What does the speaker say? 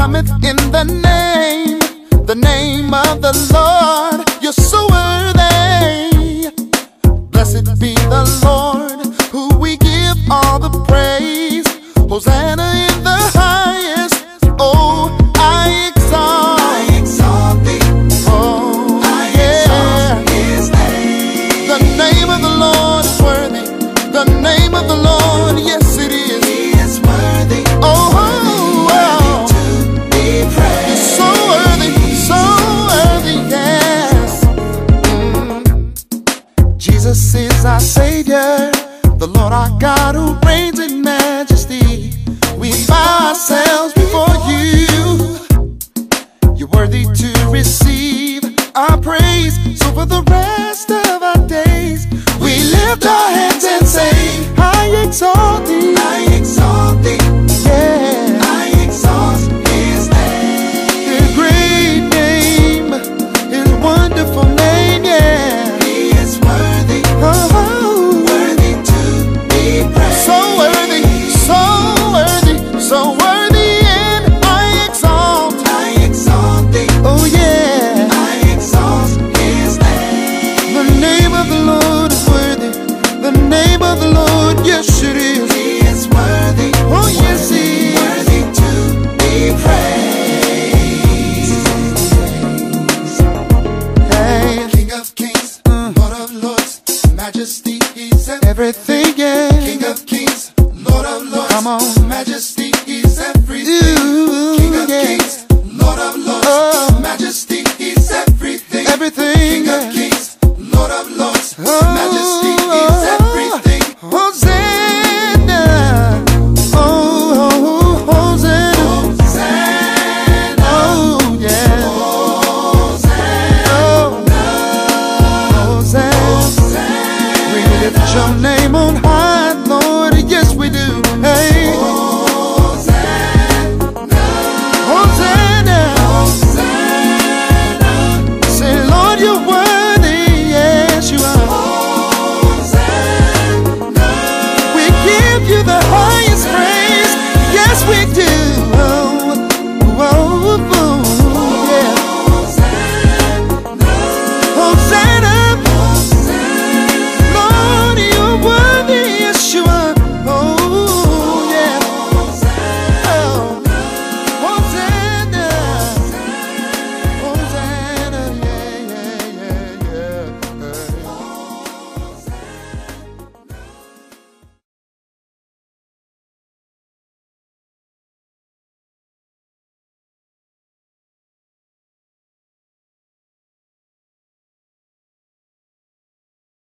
cometh in the name, the name of the Lord. You're so worthy. Blessed be the Lord, who we give all the praise. Hosanna in the highest. Oh, I exalt. I exalt thee. Oh, I yeah. exalt his name. The name of the Lord is worthy. The name of the Lord, yes it is. Jesus is our Savior, the Lord our God who reigns in majesty. We Come on, Majesty.